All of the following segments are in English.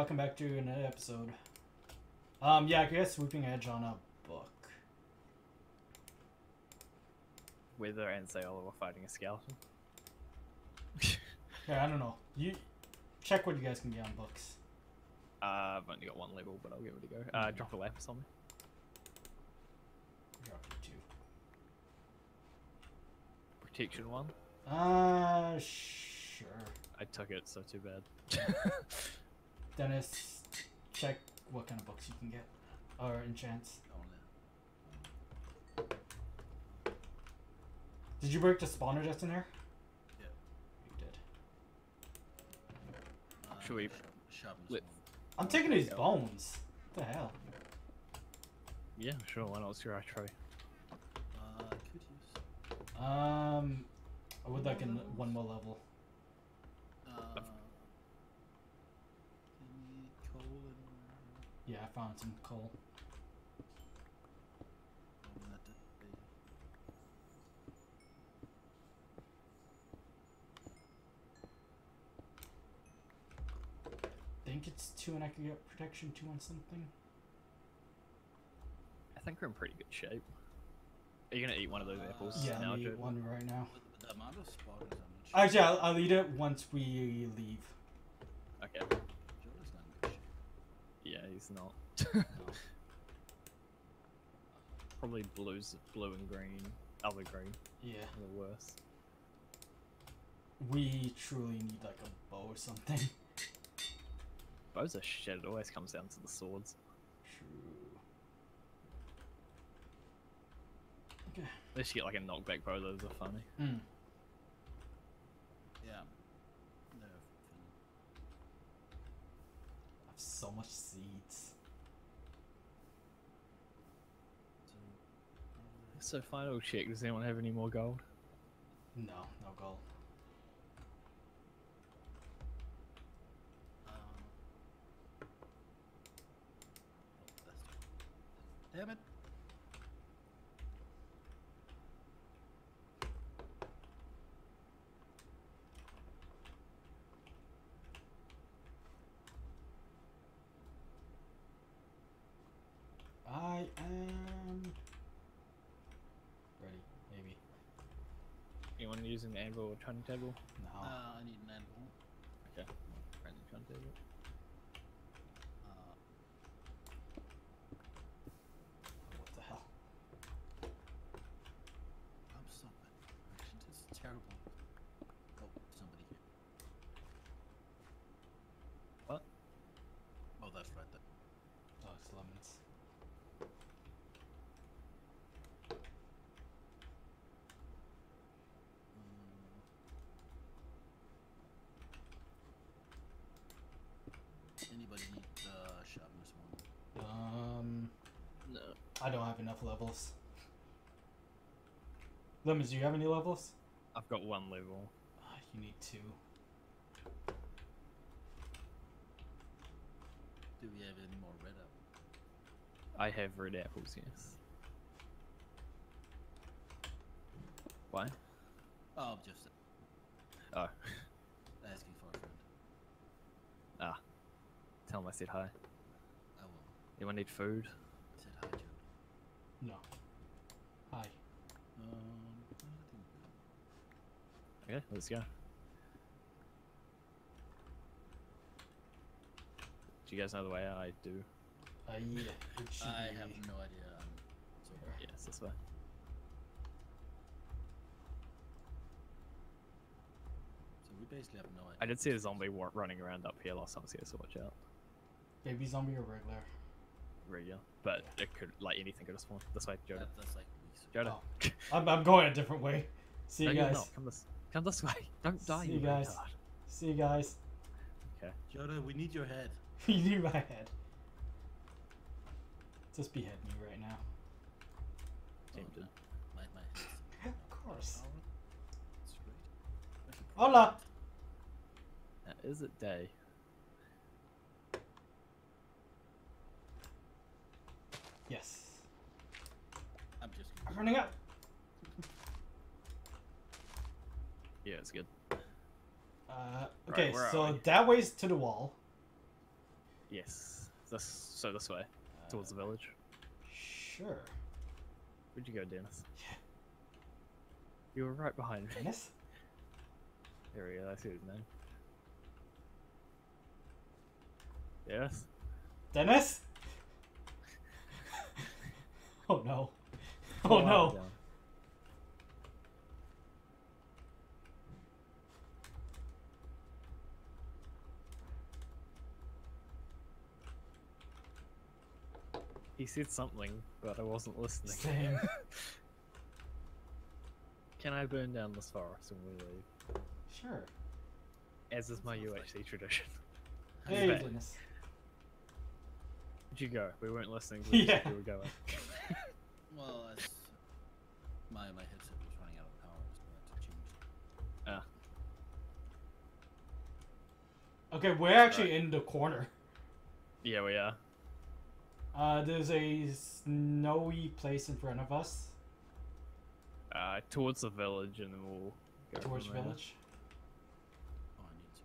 welcome back to another episode. Um, yeah, I guess sweeping edge on a book. Weather and Sayolo were fighting a skeleton. Yeah, I don't know. You check what you guys can get on books. Uh, I've only got one level, but I'll give it a go. Uh, drop a lamp on me. Drop two. Protection one. Uh, sure. I took it, so too bad. Dennis, check what kind of books you can get or enchants. Only. Did you break the spawner just in there? Yeah. You did. Uh, Should we sh- Lit- I'm taking his bones. What the hell? yeah, sure. Why not? Sure, I try. Uh, could use. Um, I would like in one more level. Uh, any coal and. Yeah, I found some coal. That did- they- think it's two and I could get protection two on something. I think we're in pretty good shape. Are you gonna eat one of those apples Yeah, now, I'm gonna eat one right now. with the amount of spawners, I'm not sure. Actually, I'll, I'll eat it once we leave. Okay. Jordan's not in good shape. Yeah, he's not. No. Probably blues, blue and green, other green, Yeah, the worst. we truly need like a bow or something. Bows are shit. It always comes down to the swords. True. Okay. Unless you get like a knockback bow, those are funny. Hmm. Yeah. No. I have so much seeds. So, final check. Does anyone have any more gold? No, no gold. um, oh, Damn it. I am ready. Maybe. Anyone using the anvil or turning table? No. Uh, I need an anvil. Okay. Random turning table. Uh, what the hell? I'm sorry. This is terrible. Oh, somebody here. What? Oh, that's right. That. Oh, it's lemons. Mm. Anybody need the sharpness one? Um, No. I don't have enough levels. Lemons, do you have any levels? I've got one level. Ah, you need two. Do we have any more red up? I have red apples, yes. Why? Oh, just Oh. asking for a friend. Ah. Tell him I said hi. I will. Anyone need food? Said hi, Joe. No. Hi. Um, I think Okay, let's go. Do you guys know the way out? I do. Uh, yeah. I be... have no idea. So Here. Yes, this way. So we basically have no idea. I did see a zombie running around up here last time, so so watch out. Baby zombie or regular? Regular. But it could, like, anything could have spawned. This way, Jodha. That, that's like weeks. Jodha. Oh. I'm, I'm going a different way. See you No, guys. Come this, come this way. Don't die, See you you guys. retard. See you guys. Okay. Jodha, we need your head. you need my head. Just behead me right now. Tempted. Oh, no. My, my Of course. That's great. Hola! Now, is it day? Yes. I'm just. I'm running up. Yeah, it's good. Uh, okay, where are so that way's to the wall. Yes. This so this way towards the village. Sure. Where'd you go, Dennis? Yeah. You were right behind me. Dennis? There we go. I see his name. Yes. Dennis? Oh no. Oh Pull no. down. He said something, but I wasn't listening. Same. Can I burn down this forest when we leave? Sure. As is my Sounds like- UHC tradition. Hey, back. Dennis. Where'd you go? We weren't listening. We Yeah. we were going. Well, as my my headset was running out of power, so I had to change. Ah, Okay, we're actually in the corner. yeah, we are. Uh, there's a snowy place in front of us, Uh, towards the village, and then we'll go towards from there. village. Oh, I need to.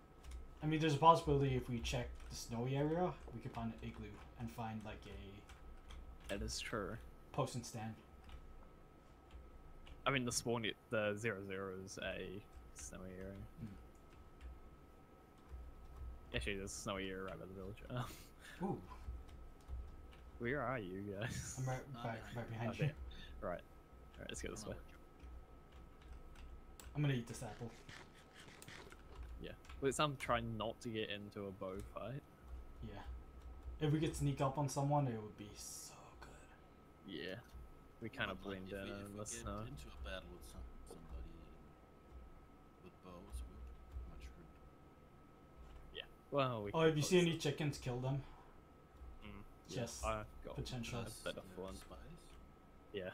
I mean, there's a possibility if we check the snowy area, we could find an igloo and find like a That is true. Post and stand. I mean, the spawn, the zero zero is a snowy area. Hmm. Actually, there's a snowy area right by the village. Um, Ooh, where are you guys? I'm right, right, behind right you. behind Oh, you. Right. Alright, let's go this way. I'm gonna eat this apple. Yeah. Let's um try not to get into a bow fight. Yeah. If we could sneak up on someone, it would be so good. Yeah. We kind of Well, like, blend if in we- if in we the snow. into a battle with some, somebody with bows, we're much screwed. Well, we Oh, have you seen put any chickens, kill them. s- mm, yeah, Just got potential. a Unless bit of fun. Spies. Yeah.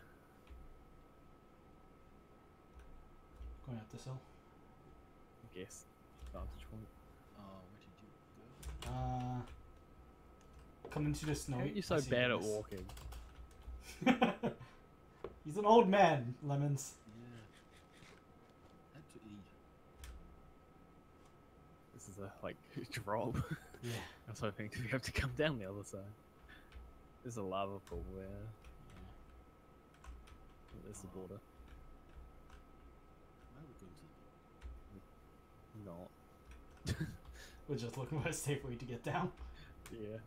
Going up this hill. I guess. Vantage point. Uh, where did you go? Uh, come into the snow. How are you so bad at this. walking? He's an old man, Lemons. Yeah. Had to eat. This is a like drop. Yeah. I was hoping to have to come down the other side. There's a lava pool there. There's the border. Why are we going to Not. We're just looking for a safe way to get down. Yeah.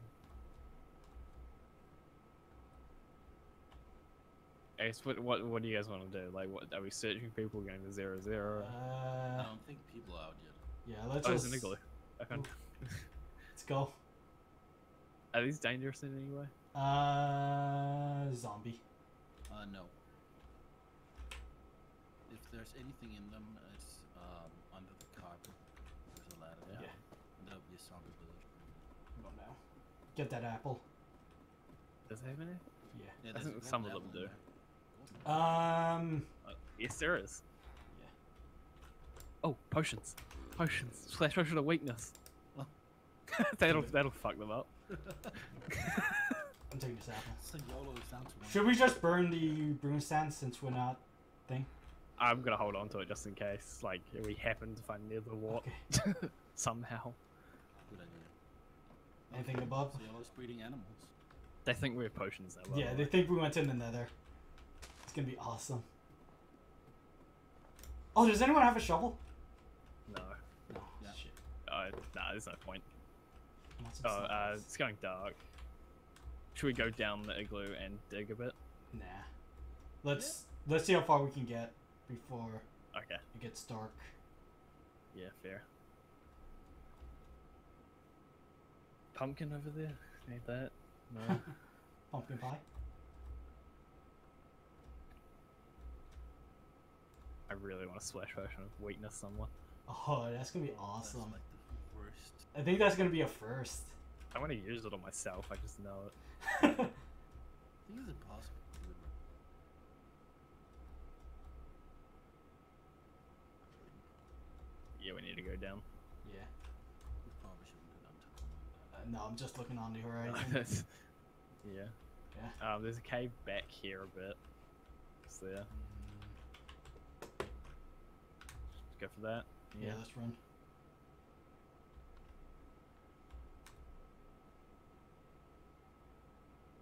I guess what what what do you guys want to do? Like, what are we searching people going to zero zero? Uh, I don't think people are out yet. yeah, let's oh, there's just an igloo. I found. let's go. Are these dangerous in any way? Uh, zombie. Uh, no. If there's anything in them, it's um, under the carpet. There's a ladder. Yeah. down, And there'll be a zombie village. Go now. Get that apple. Does it have any? Yeah. Yeah, I think some of them do. there. Golden Um. Yes, there is. Yeah. Oh, potions. Potions. Slash potion of weakness. Oh. that'll that'll fuck them up. I'm taking this apple. So YOLO is down to one. Should we just burn the brewing stand since we're not thing? I'm gonna hold on to it just in case. Like we happen to find nether wart Okay. somehow. Good idea. Anything Okay, above? So YOLO's breeding animals. They think we have potions now. by Yeah, they think we went in the nether. It's gonna be awesome. Oh, does anyone have a shovel? No. No. Yeah. Shit. Uh, nah, there's no point. I want some Oh, uh, it's going dark. Should we go down the igloo and dig a bit? Nah. Let's let's see how far we can get before Okay. it gets dark. Yeah, fair. Pumpkin over there? Need that? No. Pumpkin pie. I really want to splash potion of weakness someone. Oh, that's gonna be That's awesome. like the worst. I think that's gonna be a first. I want to use it on myself, I just know it. I think it's impossible to do. Yeah, we need to go down. yeah. We probably shouldn't do that until Uh, no, I'm just looking on the horizon. Yeah. Yeah. Um, there's a cave back here a bit. It's there. Let's go for that. Yeah, yeah let's run.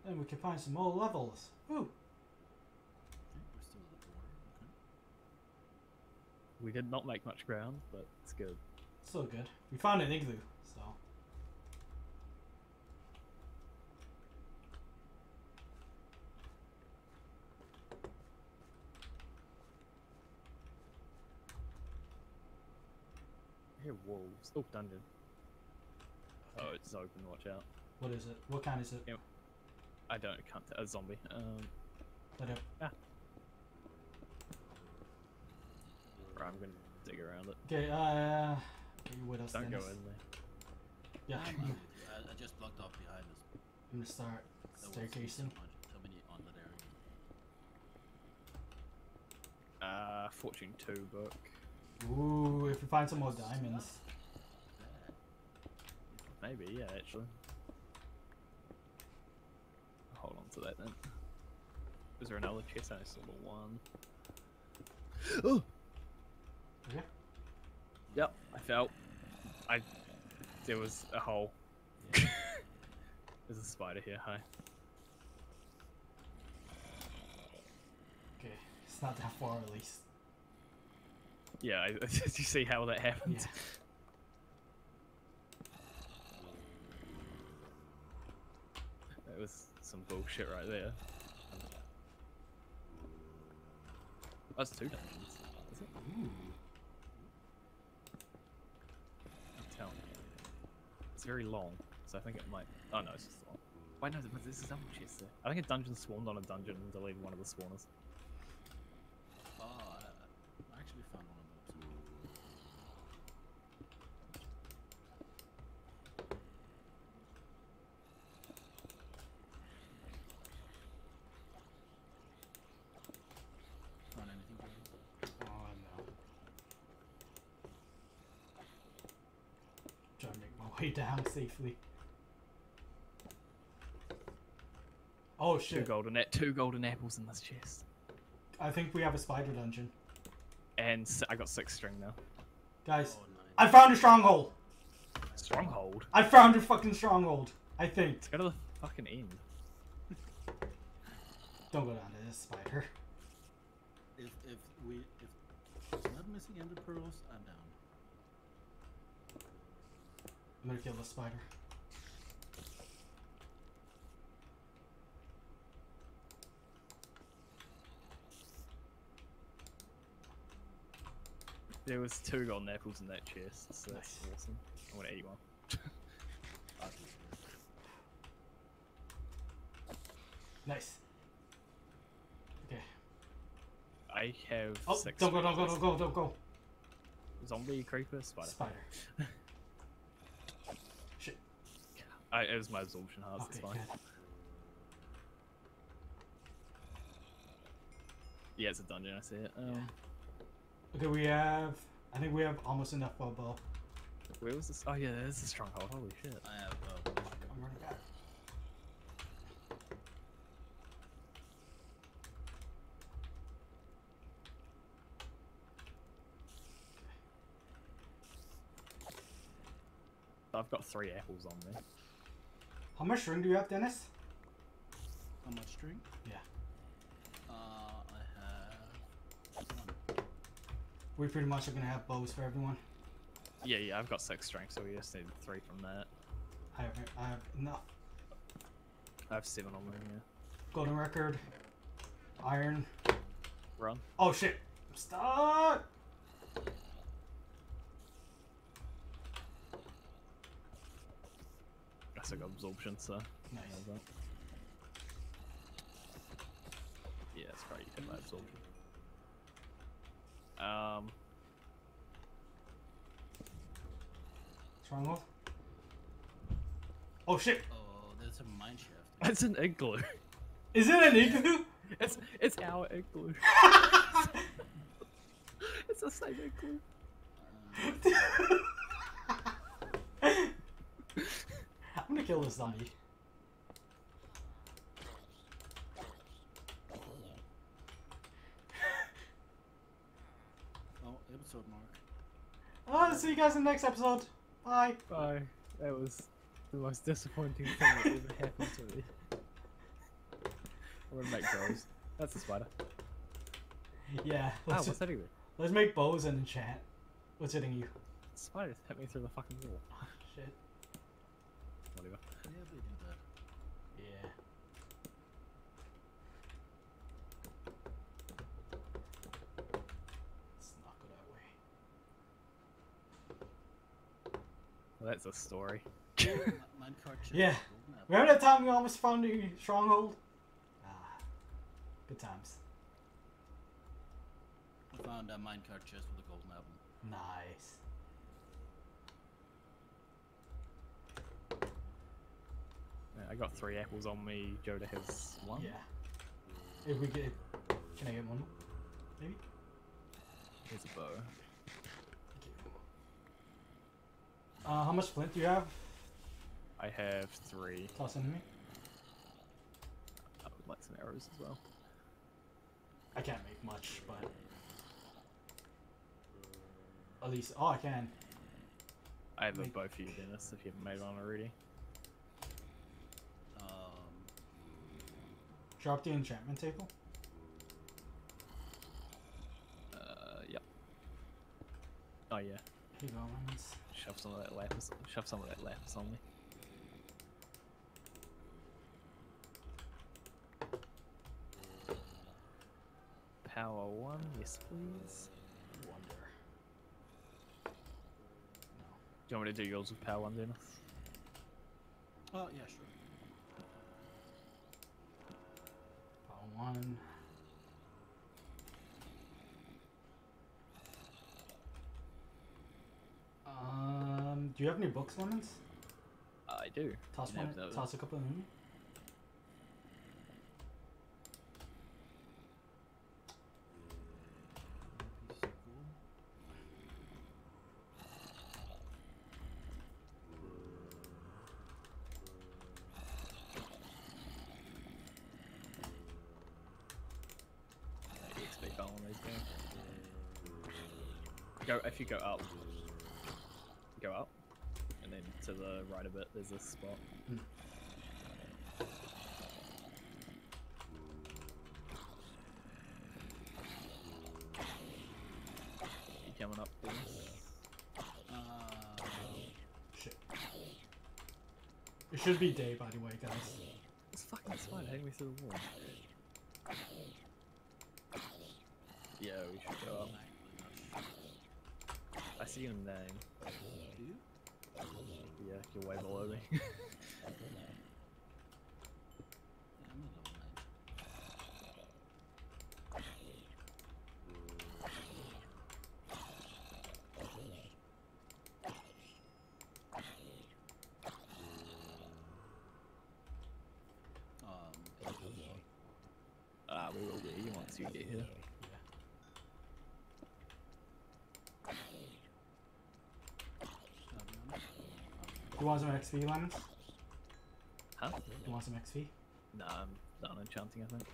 Then we can find some more levels. Woo! We did not make much ground, but it's good. Still good. We found an igloo, so. Hear wolves. Oh, dungeon. Oh, it's open. Watch out. What is it? What kind is it? Yeah. I don't can't a zombie. Um, Let it- right, I'm gonna dig around it. Okay, uh. Are you with us, Don't go in there. Yeah. I'm not with you. I, I just blocked off behind us. I'm gonna start There was so staircasing. many on that area. Uh, Fortune 2 book. Ooh, if we find some more diamonds. Bad. Maybe, yeah, actually. Hold on to that then. Is there another chest? I saw the one. Oh! Yeah. Yep, I fell. I. There was a hole. There's a spider here, hi. Okay, it's not that far at least. Yeah, I, did you see how that happened? Yeah. That was some bullshit right there. That's two dungeons. Is it? Ooh. I'm telling you. It's very long, so I think it might. Oh no, it's just long. Wait, no, but this is double chest there. I think a dungeon spawned on a dungeon and deleted one of the spawners. Oh, I, I actually found one of those. Found anything? Gary? Oh no. Trying to make my way down safely. Oh shit. Two golden, a- two golden apples in this chest, I think we have a spider dungeon. and I got six string now. Guys, Oh, nice. I found a stronghold! Stronghold. I found a fucking stronghold! I think. Let's go to the fucking end. Don't go down to this spider. If if we if it's not missing ender pearls, I'm down. I'm gonna kill the spider. There was two golden apples in that chest, so that's Nice. awesome. I want to eat one. Nice. Okay. I have Oh, six. don't go, don't go, don't go, don't go. Zombie, creeper, spider. Spider. Shit. I, it was my absorption hearts. Okay, it's fine. good. Yeah, it's a dungeon. I see it. Um, Okay, we have. I think we have almost enough for a. Where was this? Oh yeah, there's a stronghold. Holy shit! I have uh, I'm running back. I've got three apples on me. How much string do you have, Dennis? how much string? Yeah. Uh, I have one. We pretty much are gonna have bows for everyone. Yeah, yeah, I've got six strength, so we just need three from that. I have. I have enough. I have seven on me. Yeah. Golden record. Iron. Run. Oh shit! I'm stuck. Guess absorption, so. Nice. Yeah, it's great. You get my absorption. Um, Stronghold. Oh shit! Oh, there's a mine shaft. it's an igloo. Is it an igloo? It's it's our igloo. it's the same igloo. I'm gonna kill this zombie. Oh, episode mark. Oh, see you guys in the next episode. Bye. Bye. That was the most disappointing thing that ever happened to me. We're gonna make bows. That's a spider. Yeah. Oh, Let's, what's that even? let's make bows and enchant. What's hitting you? Spiders hit me through the fucking wall. Oh, shit. Whatever. Yeah, they do that. Yeah. Let's not go that way. Well, that's a story. Mi- Minecart chest Yeah. with golden apple. Remember that time we almost found the stronghold? Ah, good times. I found a minecart chest with a golden apple. Nice. Yeah, I got three apples on me. Jodha has one. Yeah. If we get, can I get one? Maybe. Here's a bow. Uh, how much flint do you have? I have three. Toss into me. I would like some arrows as well. I can't make much, but at least oh I can. I have a Make- bow for you, Dennis, if you haven't made one already. Um, Drop the enchantment table. Uh, yep. Oh yeah. Here you go, lemons. Shove some of that lapis. Shove some of that lapis on me. Power one, yes please. Wonder. No. Do you want me to do yours with power one, Dennis? oh yeah, sure. Power one. Do you have any books, lemons? I do. Toss one. Toss a couple in me. Piece of gold. Maybe XP goal on these games. Go if you go up. Go up. And then to the right a bit there's a spot. Hmm. You coming up Dennis? Uh, Shit. It should be day, by the way, guys. It's fucking fine. hitting me through the wall. Yeah, we should go up. I see your name. do? Yeah, you're way below me. Yeah, I'm a level nine. Um, Ah, we will get you once you get here. I'll be honest. You want some XP, lemons? Huh? You want some XP? Nah, I'm done enchanting, I think.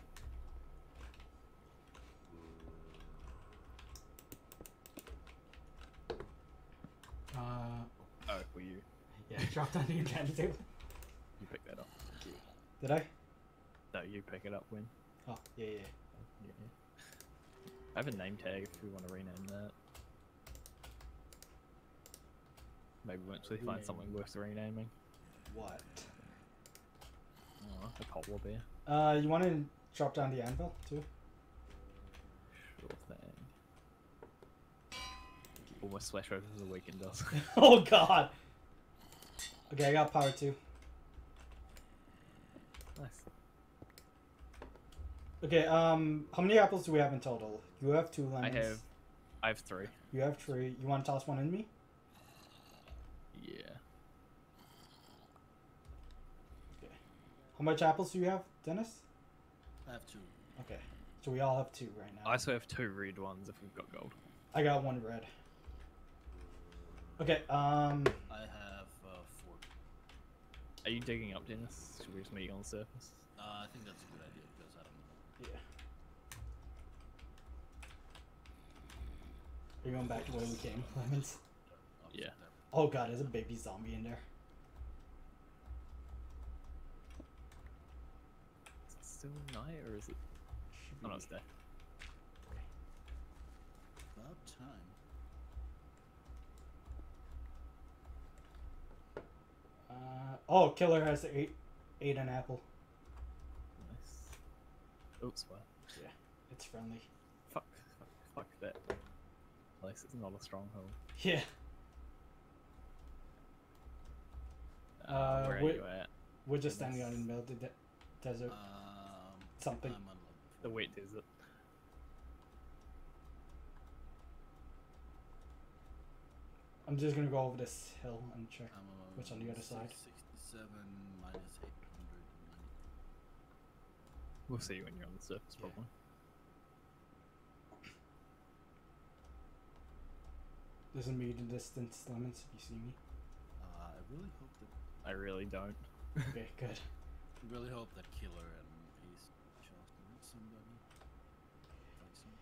Uh, Oh, were you? yeah, drop down the enchantment table. You pick that up. Did I? No, you pick it up when. Oh, yeah, yeah. Yeah. I have a name tag if we want to rename that. Maybe once we find something worth renaming. What? Oh, a polar bear. Uh, you want to drop down the anvil too? Sure thing. Almost splash over the weekend does. oh God. Okay, I got power two. nice. Okay, um, how many apples do we have in total? You have two lemons. I lemons. have, I have three. You have three. You want to toss one in me? Yeah. How much apples do you have, Dennis? I have two. Okay, so we all have two right now. I also have two red ones if we've got gold. I got one red. Okay, um, I have uh, four. Are you digging up, Dennis? Should we just meet you on the surface? Uh, I think that's a good idea because I don't know. yeah. Are you going back to where we came, lemons? I'll Yeah. Oh God, there's a baby zombie in there. Is it still night or is it? Should Oh no, it's dead. About time. Uh, oh, killer has eight, ate an apple. Nice. Oops, well. Yeah, it's friendly. Fuck, fuck, fuck that. At least it's not a stronghold. Yeah. Uh, where are wait- you at? We're just standing out in Goodness. the middle of the de- desert. Um, Something. I'm on The four. is it. I'm just gonna go over this hill and check. I'm on What's on the other side? 67 minus 890. We'll see when you're on the surface, Yeah. probably. There's a the distance lemons if you see me. Uh, I really hope that I really don't. Okay, good. I really hope that Killer and Ace Charleston hit somebody. Like some,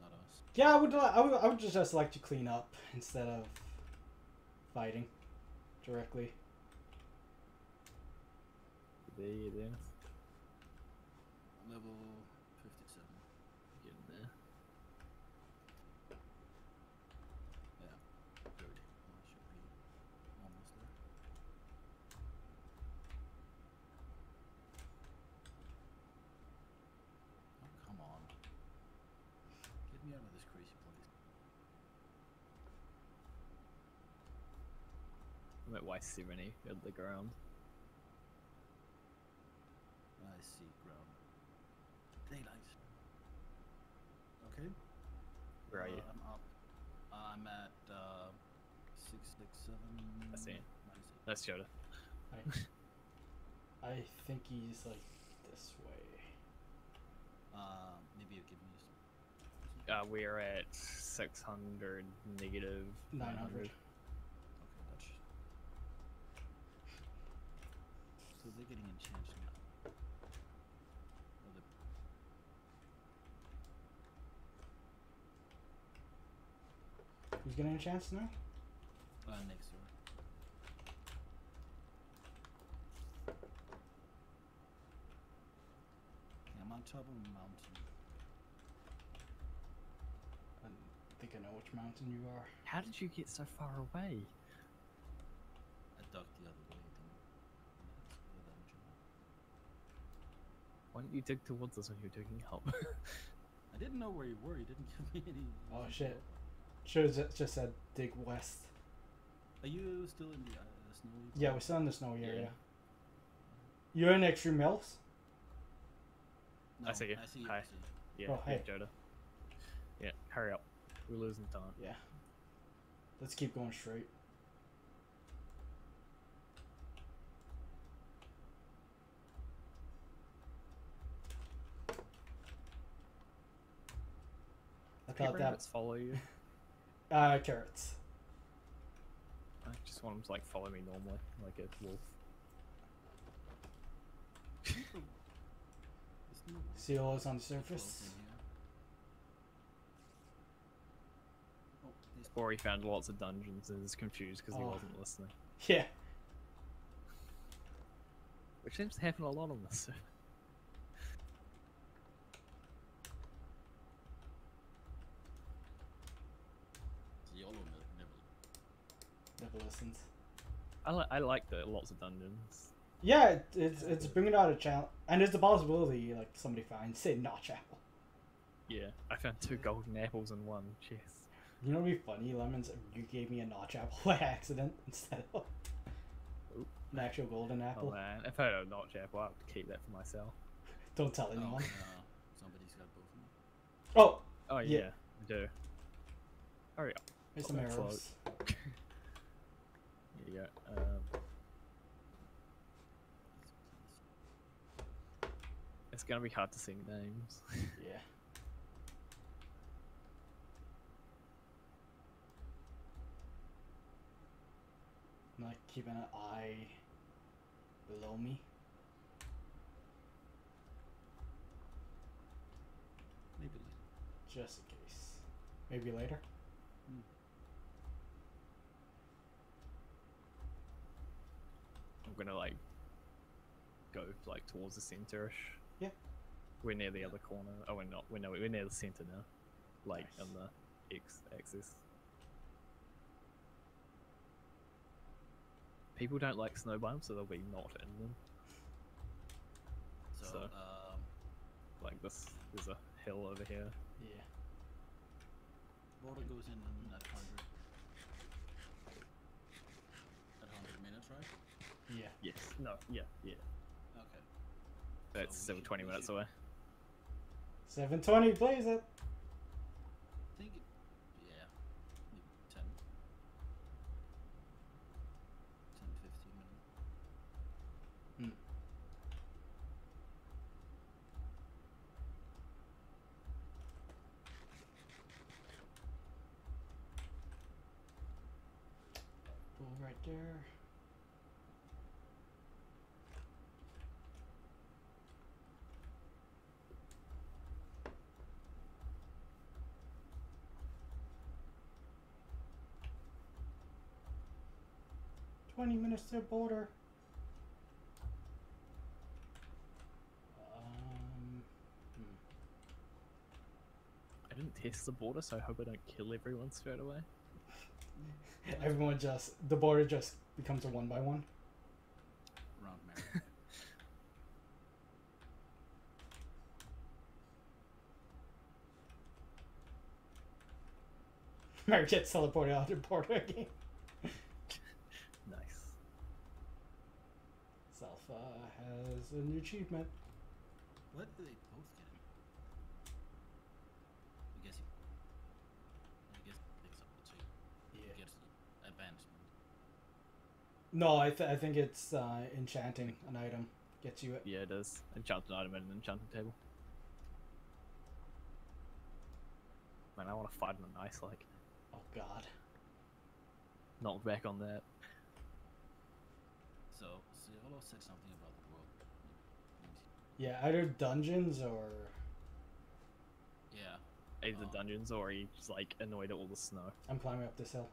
not us. Yeah, I would, uh, I would. I would just like to clean up instead of fighting directly. There, there. Level 57. Getting there. Yeah. Good. Well, should be almost there. Oh, come on. Get me out of this crazy place. I'm at Y70 at the ground. I see ground. Daylight. Okay. Where are uh, you? I'm up. I'm at uh, six, six, seven. I see it. minus eight. That's Yoda. I, I think he's like this way. Uh, maybe you give me some. Uh, we're at 600 negative 900. 900. Okay, that's. So they're getting enchanted now. Oh, the- Who's getting a chance now? Uh, next door. Okay, I'm on top of a mountain. I think I know which mountain you are. How did you get so far away? I ducked the other way. Then that's the dungeon. Why didn't you dig towards us when you were taking help? I didn't know where you were. You didn't give me any. Oh, shit. info. Should have just said dig west. Are you still in the uh, snowy? Yeah, we're still in the snowy area. You're in Extreme Hills? No, I see you. I see you. Hi. I see you. yeah, Oh, yeah, hey. Jodha. Yeah, hurry up. We're losing time. Yeah. Let's keep going straight. I Keep thought that rabbits follow you. uh carrots. I just want them to like follow me normally, like a wolf. See all is on the surface. Or he found lots of dungeons and is confused because he Oh. wasn't listening. Yeah. Which seems to happen a lot on this. server. Never listens. I, li- I like the lots of dungeons. Yeah, it, it's it's bringing out a challenge, and there's a possibility like somebody finds say notch apple. Yeah, I found two golden apples in one. Cheers. You know, what'd be funny, lemons. if You gave me a notch apple by accident instead of Oop. an actual golden apple. Oh apple. man, if I had a notch apple, I would keep that for myself. Don't tell Oh, anyone. no. Somebody's got both of them. Oh, Oh Yeah. yeah, I do. Hurry up. here's some Okay, float. arrows. Here. Um, it's gonna be hard to sing names. Yeah. I'm like keeping an eye below me. Maybe. just in case. Maybe later. Gonna like go like towards the center-ish. We're near the other corner. Oh, we're not. We're no. We're near the center now. Like Nice. on the x axis. People don't like snow biomes, so they'll be not in them. So, So- um, Like this, there's a hill over here. Yeah. border goes in at 100. At 100 minutes, right? Yeah. Yes. No. Yeah. Yeah. Okay. That's we still 20 minutes should- away. 720, please. it. 20 minutes to the border. Um, hmm. I didn't test the border, so I hope I don't kill everyone straight away. Everyone just the border just becomes a one by one. Wrong man. Merry gets teleported out of the border again. Has a new achievement. what did they both get him? I guess he. I guess he picks up the two. He gets advancement. No, I, th- I think it's uh, enchanting an item gets you it. Yeah, it is. Enchanted item and an enchanted table. Man, I want to fight in an ice like. Oh God. Not back on that. So, Sayolo said something about the world. Yeah, either dungeons or Yeah. Either Oh. dungeons or he's like annoyed at all the snow. I'm climbing up this hill.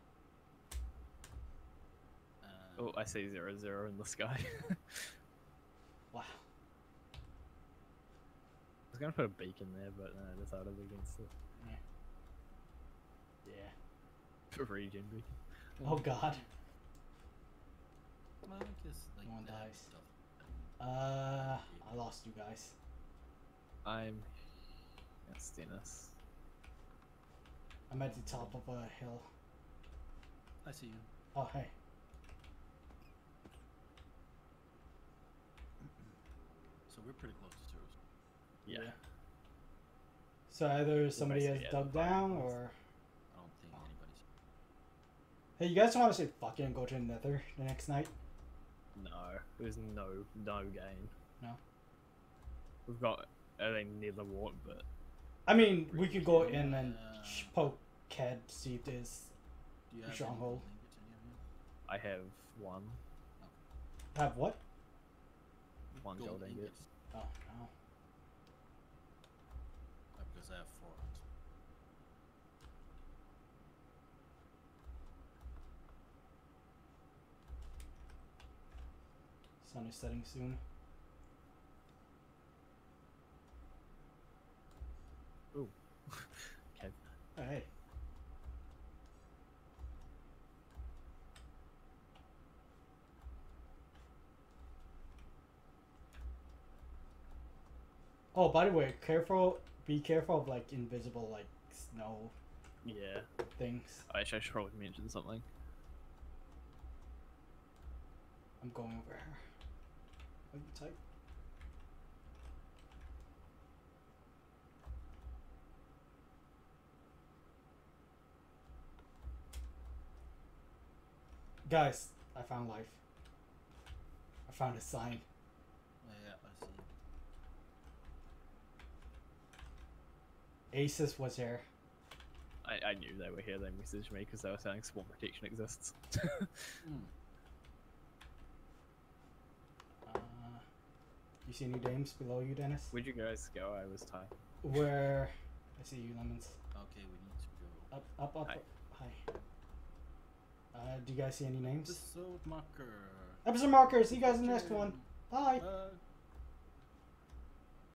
Uh, Oh, I see zero zero in the sky. Wow. I was gonna put a beacon there, but uh, I decided against it. Yeah. For regen beacon. Oh God. Well, I guess like No one that dies. stuff. Uh, I lost you guys. I'm. That's Dennis. I'm at the top of a hill. I see you. Oh hey. So we're pretty close to zeros. Yeah. So either somebody has basically dug at the bottom down or I don't think anybody's. hey, you guys want to say fuck it and go to the Nether the next night? No, there's no no gain. No? We've got I think nether wart, but I mean, we could go in and ch- poke Ked, see if there's Do you have any Stronghold. gold ingots in your hand? I have one have what? one gold, ingot. Oh no. Because I have four. Sun is setting soon. Okay. Oh, hey. Oh, by the way, careful. Be careful of like invisible like snow Yeah. things. Oh, actually, I should probably mention something. I'm going over here. Hold you tight. Guys, I found life. I found a sign. Yeah, I see. Asus was there. I, I knew they were here. They messaged me because they were saying swarm protection exists. Mm. You see any dames below you, Dennis? Where'd you guys go? I was tired. Where? I see you, lemons. Okay, we need to go. Up, up, up. Hi. up. Hi. Uh, do you guys see any names? Episode marker. Episode marker. See you guys in the next one. Bye. Uh,